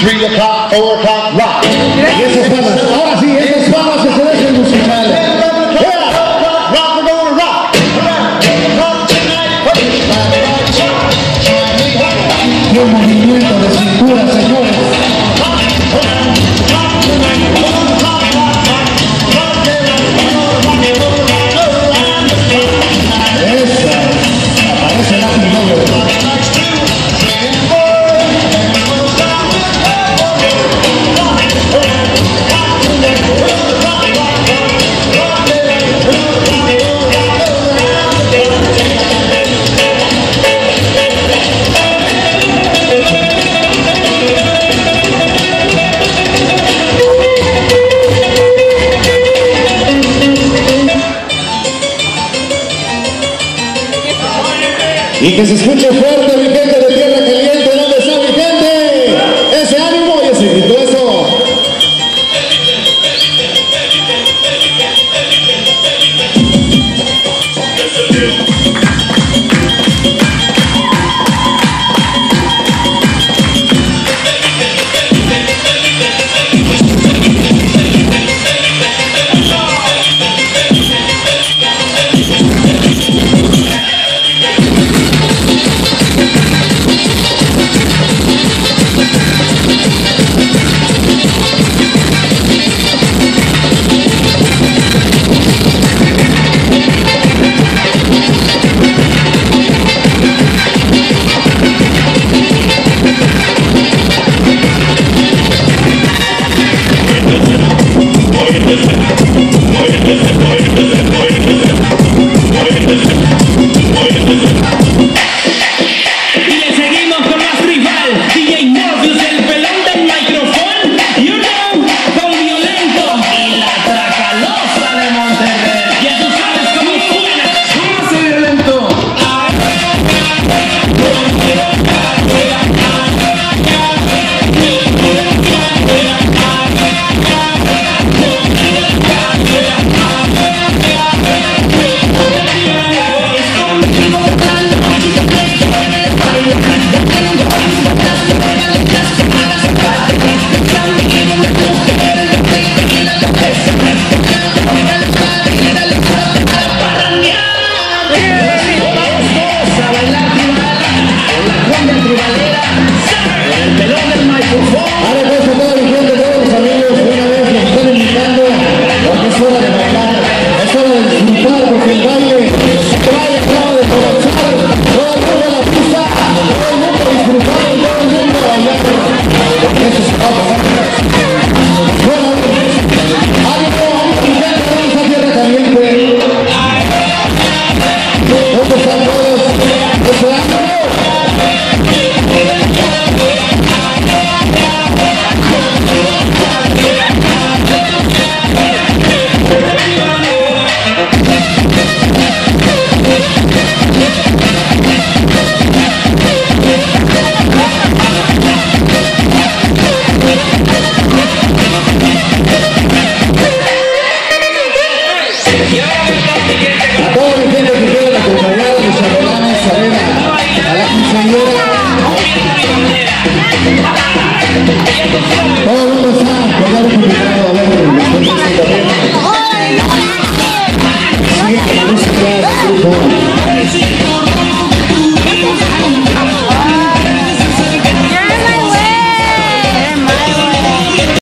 Y que se escuche fuerte mi gente